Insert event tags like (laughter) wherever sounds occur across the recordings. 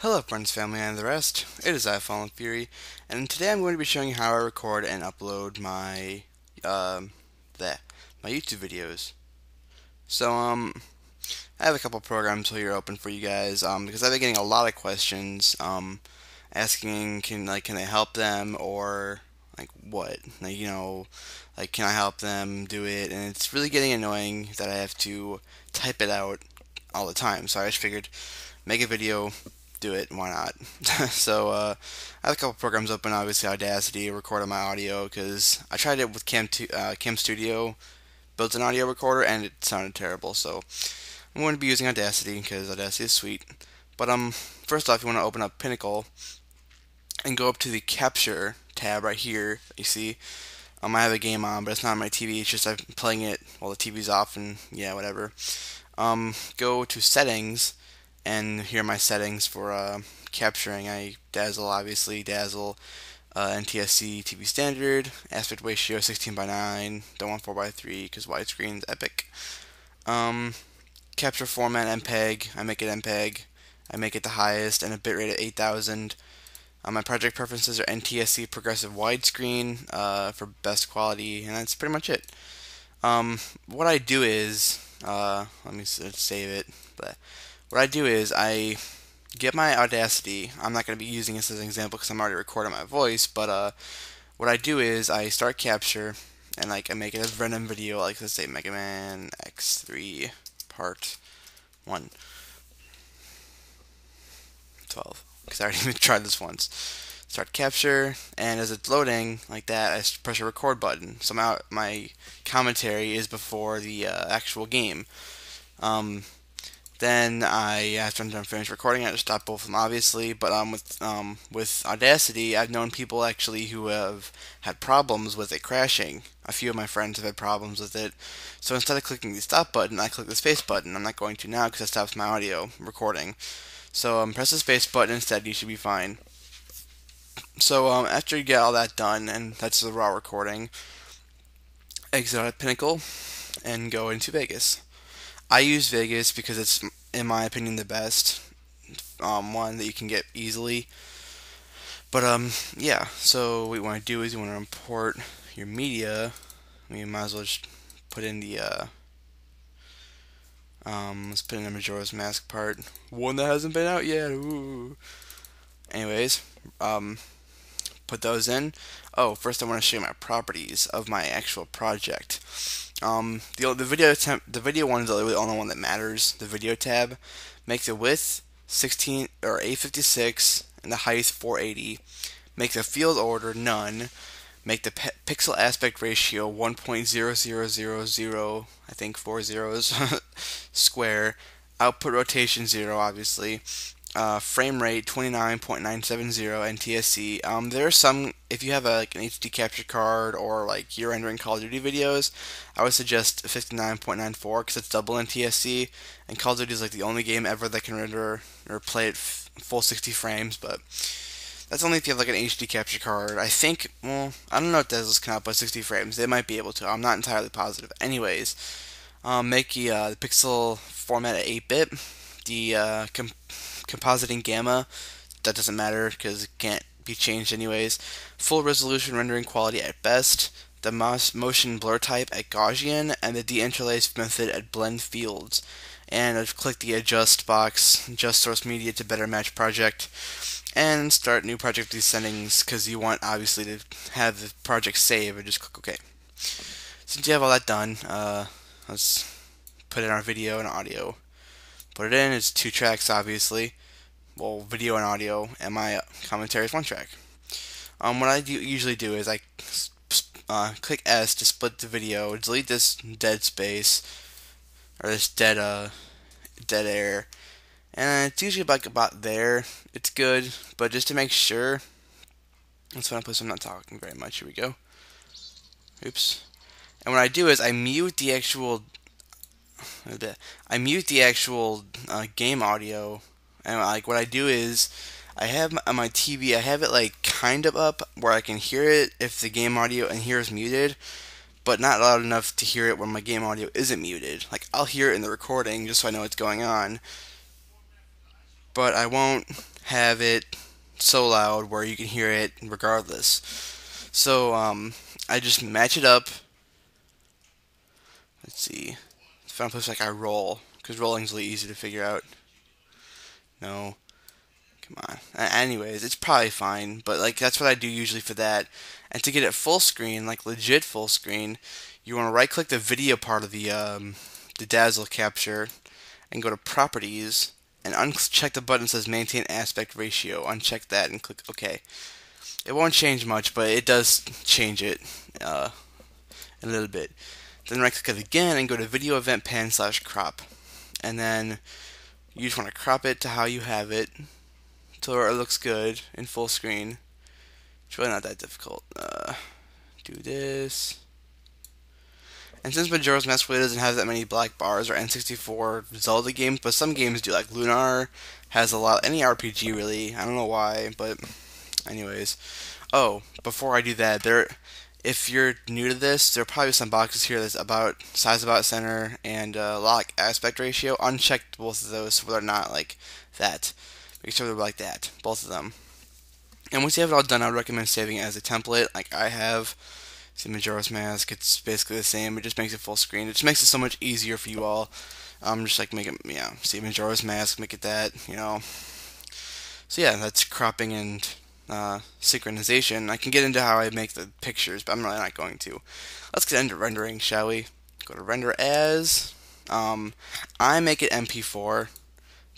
Hello friends, family, and the rest. It is I, Fallen Fury, and today I'm going to be showing you how I record and upload my, um, my YouTube videos. So, um, I have a couple programs here open for you guys, um, because I've been getting a lot of questions, um, asking, can, like, can I help them, or, like, what? Like, you know, like, can I help them do it? And it's really getting annoying that I have to type it out all the time, so I just figured, make a video, do it. Why not? (laughs) so uh, I have a couple programs open. Obviously, Audacity, record on my audio because I tried it with Cam uh, Cam Studio, built an audio recorder, and it sounded terrible. So I'm going to be using Audacity because Audacity is sweet. But um, first off, you want to open up Pinnacle and go up to the Capture tab right here. You see. Um, I have a game on, but it's not on my TV. It's just I'm playing it while the TV's off, and yeah, whatever. Um, go to Settings, and here are my settings for uh, capturing. I Dazzle obviously Dazzle uh, NTSC TV standard aspect ratio 16 by 9 don't want 4 by 3 because widescreen's epic. Um, capture format MPEG I make it MPEG. I make it the highest and a bitrate of 8000. Uh, my project preferences are NTSC progressive widescreen uh, for best quality, and that's pretty much it. Um, what I do is, uh, let me save it, but what I do is I get my Audacity. I'm not going to be using this as an example because I'm already recording my voice, but uh, what I do is I start capture and like I make it a random video, like let's say Mega Man X3 Part 1. 12. Because I already (laughs) even tried this once. Start capture, and as it's loading like that, I press a record button. So my, my commentary is before the uh, actual game. Um, then I, after I'm done finished recording, I just stop both of them, obviously. But um, with um, with Audacity, I've known people actually who have had problems with it crashing. A few of my friends have had problems with it. So instead of clicking the stop button, I click the space button. I'm not going to now because it stops my audio recording. So um, press the space button instead. You should be fine. So um, after you get all that done, and that's the raw recording, exit out of Pinnacle and go into Vegas. I use Vegas because it's, in my opinion, the best um, one that you can get easily. But um, yeah. So what you want to do is you want to import your media. You might as well just put in the uh, um, let's put in the Majora's Mask part, one that hasn't been out yet. Ooh. Anyways, um, put those in. Oh, first I want to show you my properties of my actual project. Um, the the video temp, the video one is the only one that matters. The video tab make the width 16 or 856 and the height 480. Make the field order none. Make the pixel aspect ratio 1.0000 I think four zeros (laughs) square. Output rotation zero obviously uh, frame rate 29.970 NTSC. Um, there are some, if you have a, like an HD capture card or like you're rendering Call of Duty videos, I would suggest 59.94 because it's double NTSC, and Call of Duty is like the only game ever that can render or play at full 60 frames, but that's only if you have like an HD capture card. I think, well, I don't know if Dazzles can output 60 frames. They might be able to. I'm not entirely positive. Anyways, um, make the, uh, the pixel format at 8-bit. The uh, compositing gamma, that doesn't matter because it can't be changed anyways. Full resolution rendering quality at best, the motion blur type at Gaussian, and the deinterlace method at blend fields. And I've clicked the adjust box, adjust source media to better match project, and start new project these settings because you want obviously to have the project save and just click OK. Since you have all that done, uh, let's put in our video and audio. Put it in, it's two tracks obviously well, video and audio, and my commentary is one track. Um, what I do, usually do is I uh, click S to split the video, delete this dead space, or this dead, uh, dead air, and it's usually like about there. It's good, but just to make sure, that's when I put. I'm not talking very much. Here we go. Oops. And what I do is I mute the actual, I mute the actual uh, game audio and like what I do is I have on my TV, I have it like kind of up where I can hear it if the game audio and here is muted, but not loud enough to hear it when my game audio isn't muted. Like I'll hear it in the recording just so I know what's going on, but I won't have it so loud where you can hear it regardless. So um, I just match it up. Let's see. Found a place like I roll because rolling's really easy to figure out. No. Come on. Anyways, it's probably fine, but like that's what I do usually for that. And to get it full screen, like legit full screen, you want to right click the video part of the um, the Dazzle capture and go to properties and uncheck the button that says maintain aspect ratio. Uncheck that and click OK. It won't change much, but it does change it uh, a little bit. Then right click it again and go to video event pan slash crop. And then you just want to crop it to how you have it to it looks good in full screen. It's really not that difficult. Uh, do this. And since Majora's Mask really doesn't have that many black bars or N64 Zelda games, but some games do, like Lunar has a lot, any RPG really, I don't know why, but anyways. Oh, before I do that, there, if you're new to this, there are probably some boxes here that's about size about center and uh, lock aspect ratio. Uncheck both of those so they're not like that. Make sure they're like that, both of them. And once you have it all done, I would recommend saving it as a template, like I have. See Majora's Mask, it's basically the same. It just makes it full screen. It just makes it so much easier for you all. Um, just like make it, yeah. See Majora's Mask, make it that, you know. So yeah, that's cropping and uh, synchronization. I can get into how I make the pictures, but I'm really not going to. Let's get into rendering, shall we? Go to render as. Um, I make it MP4,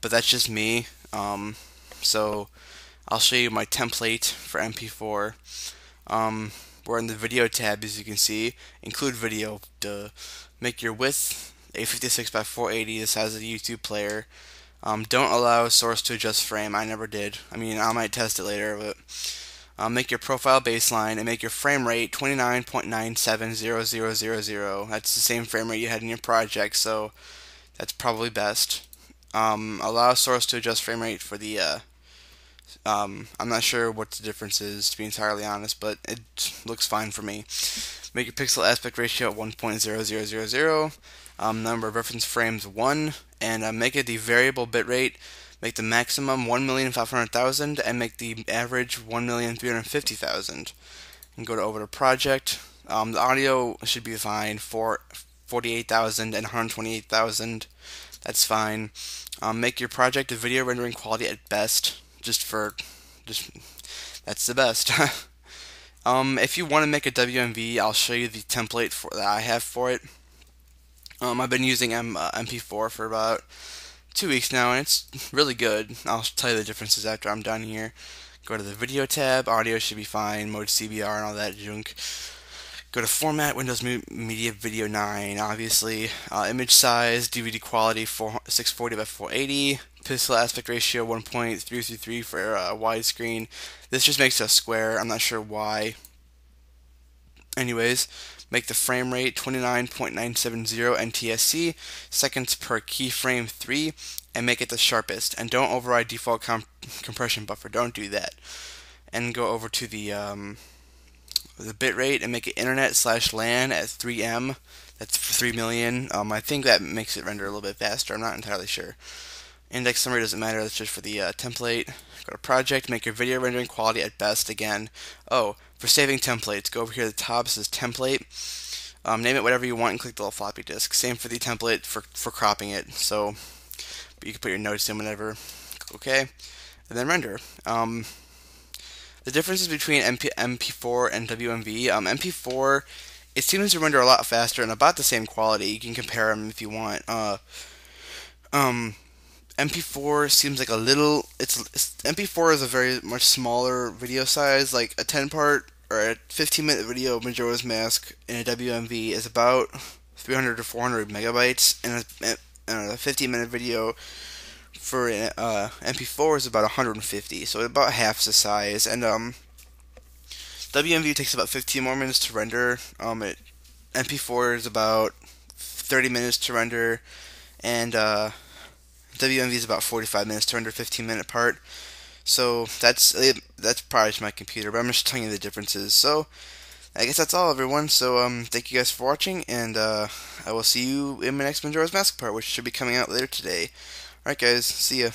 but that's just me. Um, so I'll show you my template for MP4. Um, we're in the video tab as you can see. Include video to make your width 856 by 480 the size of the YouTube player. Um, don't allow source to adjust frame. I never did. I mean, I might test it later, but um, make your profile baseline and make your frame rate 29.970000. That's the same frame rate you had in your project, so that's probably best. Um, allow source to adjust frame rate for the uh, um, I'm not sure what the difference is, to be entirely honest, but it looks fine for me. Make your pixel aspect ratio at 1.0000, um, number of reference frames 1, and uh, make it the variable bitrate. Make the maximum 1,500,000 and make the average 1,350,000. And go to over to project. Um, the audio should be fine for 48,000 and 128,000. That's fine. Um, make your project video rendering quality at best just for just that's the best. (laughs) um, if you want to make a WMV, I'll show you the template for that I have for it. Um, I've been using M, uh, MP4 for about two weeks now, and it's really good. I'll tell you the differences after I'm done here. Go to the video tab, audio should be fine, mode CBR and all that junk. Go to Format, Windows Media Video 9, obviously. Uh, image size, DVD quality, 4, 640 by 480 pixel aspect ratio 1.333 for uh, widescreen. This just makes a square. I'm not sure why. Anyways, make the frame rate 29.970 NTSC seconds per keyframe 3 and make it the sharpest. And don't override default comp compression buffer. Don't do that. And go over to the um, the bitrate and make it internet slash LAN at 3M. That's 3 million. Um, I think that makes it render a little bit faster. I'm not entirely sure. Index summary doesn't matter, that's just for the uh, template. Go to project, make your video rendering quality at best again. Oh, for saving templates, go over here at the top, it says template. Um, name it whatever you want and click the little floppy disk. Same for the template for, for cropping it. So you can put your notes in whenever. OK. And then render. Um, the differences between MP, MP4 and WMV. Um, MP4, it seems to render a lot faster and about the same quality. You can compare them if you want. Uh, um, MP4 seems like a little. It's, it's, MP4 is a very much smaller video size. Like a 10 part or a 15 minute video of Majora's Mask in a WMV is about 300 to 400 megabytes, and a, and a 15 minute video for uh, MP4 is about 150, so about half the size. And um, WMV takes about 15 more minutes to render. Um, it, MP4 is about 30 minutes to render, and uh, WMV is about 45 minutes to under 15 minute part. So that's that's probably just my computer, but I'm just telling you the differences. So I guess that's all, everyone. So um, thank you guys for watching, and uh, I will see you in my next Majora's Mask part, which should be coming out later today. Alright, guys, see ya.